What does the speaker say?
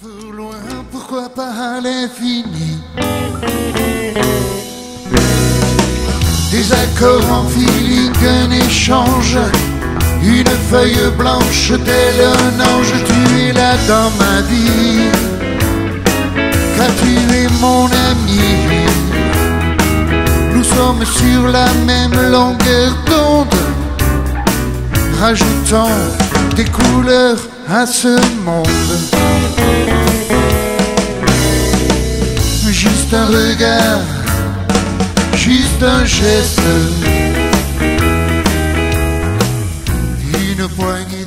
pour loin, pourquoi pas à l'infini? Des accords en feeling, un échange Une feuille blanche tel un ange Tu es là dans ma vie. Car tu es mon ami. Nous sommes sur la même longueur d'onde Rajoutons des couleurs à ce monde. Juste un regard, juste un geste, une poignée